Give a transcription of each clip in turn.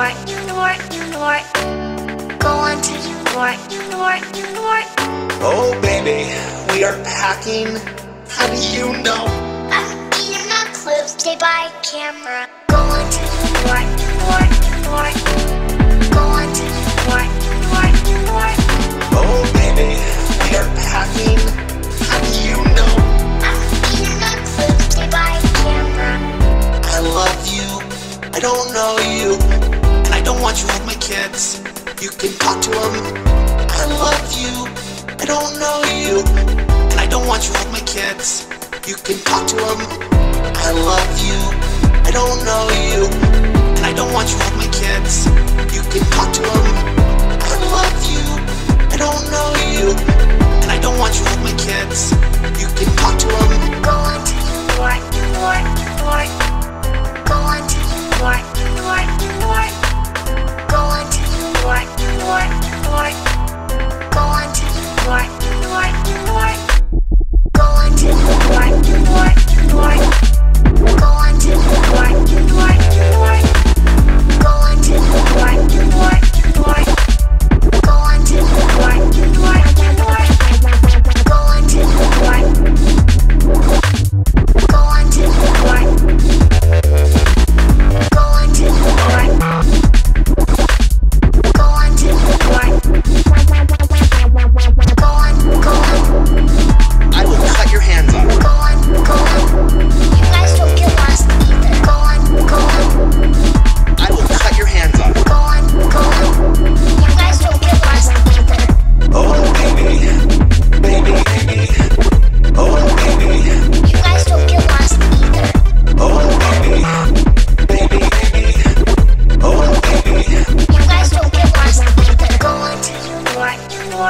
Go on to. Oh, baby, we are packing. How do you know? I'm eating my clips. Stay by camera. Go on to North, North, North. Go on to North, North, North. Oh, baby, we are packing. How do you know? I'm eating my clips. Stay by camera. I love you. I don't know you. You can talk to them. I love you. I don't know you. And I don't want you with my kids. You can talk to them. I love you. I don't know you. And I don't want you with my kids.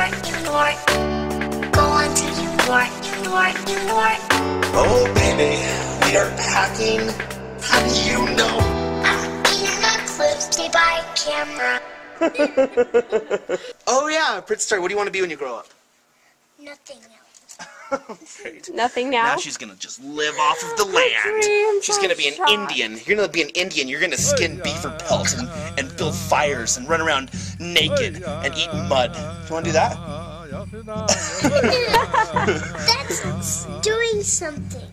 Go on to. Oh, baby. We are packing. How do you know? I'm eating clips. Stay by camera. Oh, yeah. Prince Story, what do you want to be when you grow up? Nothing else. Great. Nothing now. Now she's gonna just live off of the land. She's gonna be an shot. Indian. You're gonna be an Indian. You're gonna skin beaver pelts and, and build fires and run around naked and eat mud. Do you wanna do that? That's doing something.